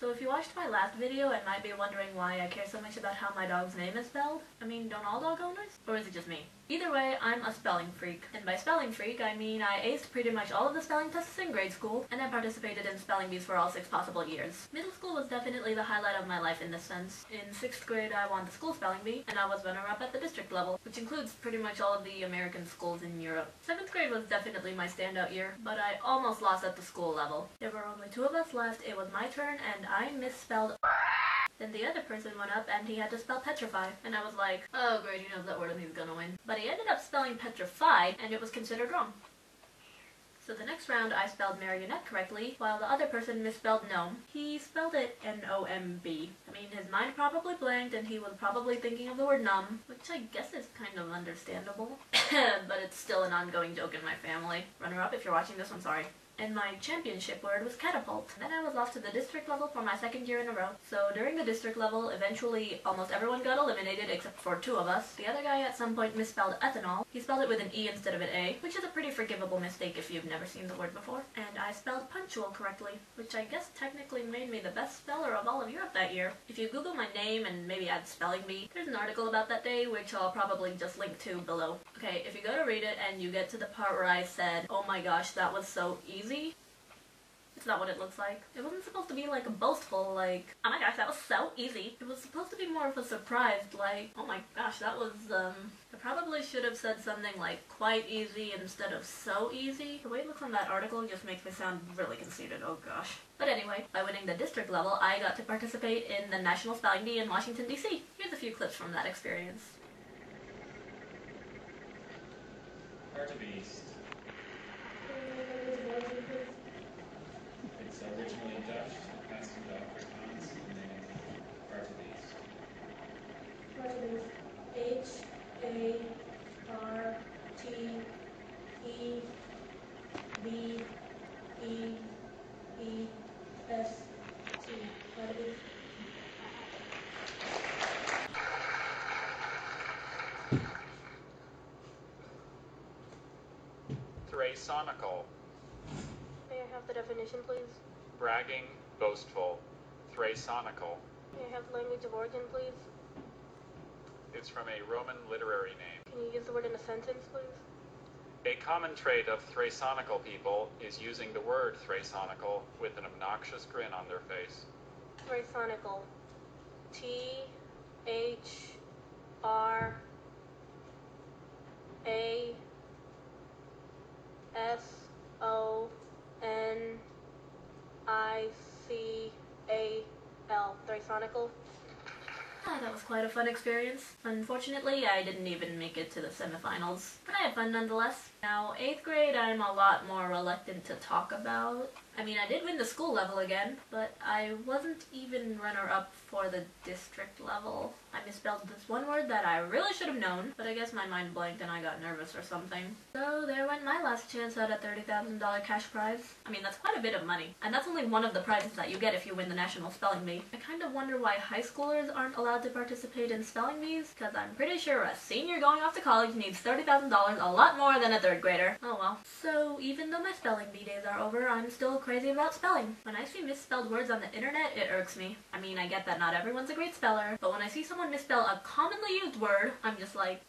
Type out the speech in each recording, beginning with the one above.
So if you watched my last video and might be wondering why I care so much about how my dog's name is spelled, I mean, don't all dog owners? Or is it just me? Either way, I'm a spelling freak. And by spelling freak, I mean I aced pretty much all of the spelling tests in grade school, and I participated in spelling bees for all six possible years. Middle school was definitely the highlight of my life in this sense. In sixth grade, I won the school spelling bee, and I was runner-up at the district level, which includes pretty much all of the American schools in Europe. Seventh grade was definitely my standout year, but I almost lost at the school level. There were only two of us left, it was my turn, and I misspelled then the other person went up and he had to spell petrify. And I was like, oh great, he knows that word and he's gonna win. But he ended up spelling petrified and it was considered wrong. So the next round I spelled marionette correctly, while the other person misspelled gnome. He spelled it N-O-M-B. I mean, his mind probably blanked and he was probably thinking of the word numb, which I guess is kind of understandable. but it's still an ongoing joke in my family. Runner up, if you're watching this, I'm sorry and my championship word was catapult. Then I was off to the district level for my second year in a row. So during the district level, eventually almost everyone got eliminated except for two of us. The other guy at some point misspelled ethanol. He spelled it with an E instead of an A, which is a pretty forgivable mistake if you've never seen the word before. And I spelled punctual correctly, which I guess technically made me the best speller of all of Europe that year. If you Google my name and maybe add spelling bee, there's an article about that day which I'll probably just link to below. Okay, if you go to read it and you get to the part where I said, oh my gosh, that was so easy, it's not what it looks like. It wasn't supposed to be like a boastful, like, oh my gosh, that was so easy. It was supposed to be more of a surprise, like, oh my gosh, that was, um, I probably should have said something like quite easy instead of so easy. The way it looks on that article just makes me sound really conceited, oh gosh. But anyway, by winning the district level, I got to participate in the National Spelling Bee in Washington, D.C. Here's a few clips from that experience. Hartebeest. It's Thrasonical. May I have the definition, please? Bragging, boastful. Thrasonical. May I have the language of origin, please? It's from a Roman literary name. Can you use the word in a sentence, please? A common trait of Thrasonical people is using the word Thrasonical with an obnoxious grin on their face. Thrasonical. L. Ah, that was quite a fun experience. Unfortunately, I didn't even make it to the semifinals, but I had fun nonetheless. Now, 8th grade I'm a lot more reluctant to talk about. I mean, I did win the school level again, but I wasn't even runner-up for the district level. I misspelled this one word that I really should have known, but I guess my mind blanked and I got nervous or something. So there went my last chance at a $30,000 cash prize. I mean, that's quite a bit of money. And that's only one of the prizes that you get if you win the National Spelling Bee. I kind of wonder why high schoolers aren't allowed to participate in spelling bees, because I'm pretty sure a senior going off to college needs $30,000 a lot more than a third grader. Oh well. So even though my spelling bee days are over, I'm still crazy about spelling. When I see misspelled words on the internet, it irks me. I mean, I get that not everyone's a great speller, but when I see someone misspell a commonly used word, I'm just like,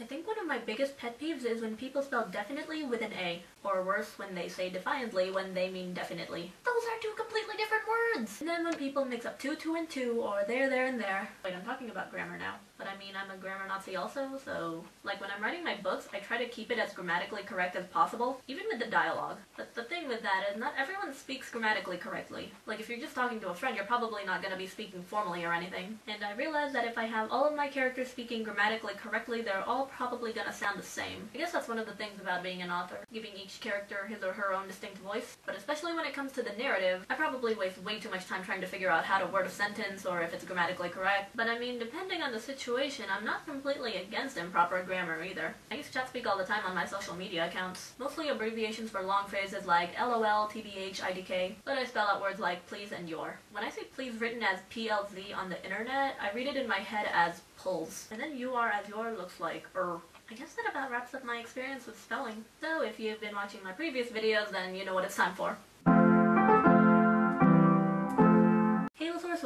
I think one of my biggest pet peeves is when people spell definitely with an A, or worse, when they say defiantly when they mean definitely. Those are two completely different words! And then when people mix up two, two, and two, or there, there, and there. Wait, I'm talking about grammar now. But I mean, I'm a grammar Nazi also, so... Like, when I'm writing my books, I try to keep it as grammatically correct as possible, even with the dialogue. But the thing with that is not everyone speaks grammatically correctly. Like, if you're just talking to a friend, you're probably not gonna be speaking formally or anything. And I realize that if I have all of my characters speaking grammatically correctly, they're all probably gonna sound the same. I guess that's one of the things about being an author, giving each character his or her own distinct voice. But especially when it comes to the narrative, I probably waste way too much time trying to figure out how to word a sentence or if it's grammatically correct. But I mean, depending on the situation, I'm not completely against improper grammar either. I use chat speak all the time on my social media accounts, mostly abbreviations for long phrases like LOL, TBH, IDK, but I spell out words like please and your. When I say please written as PLZ on the internet, I read it in my head as pulls. And then you are as your looks like er. I guess that about wraps up my experience with spelling. So if you've been watching my previous videos, then you know what it's time for.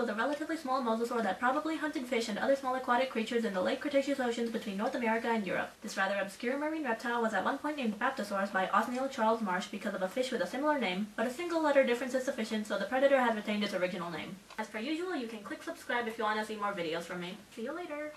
Was a relatively small mosasaur that probably hunted fish and other small aquatic creatures in the late Cretaceous oceans between North America and Europe. This rather obscure marine reptile was at one point named Baptosaurus by Othniel Charles Marsh because of a fish with a similar name, but a single letter difference is sufficient, so the predator has retained its original name. As per usual, you can click subscribe if you want to see more videos from me. See you later!